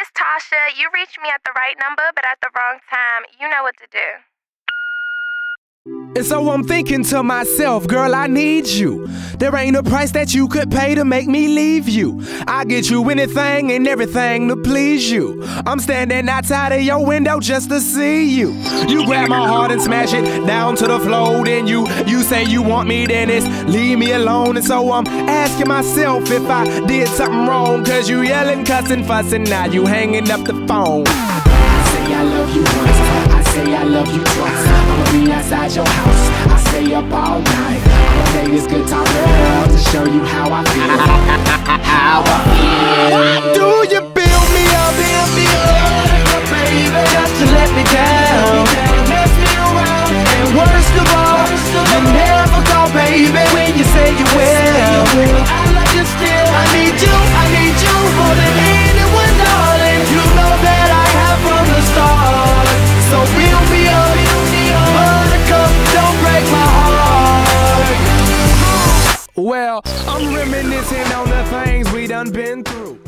it's Tasha. You reached me at the right number, but at the wrong time. You know what to do. And so I'm thinking to myself, girl, I need you. There ain't a price that you could pay to make me leave you. I get you anything and everything to please you. I'm standing outside of your window just to see you. You grab my heart and smash it down to the floor. Then you you say you want me, then it's leave me alone. And so I'm asking myself if I did something wrong. Cause you yelling, cussing, fussing, now you hanging up the phone. I. I'ma be outside your house, I stay up all night. I'ma play this guitar girl to show you how I feel. how I feel. Do you build me up, build me up, baby, just to let me down? Mess me around, and worst of all, you never Well, I'm reminiscing on the things we done been through.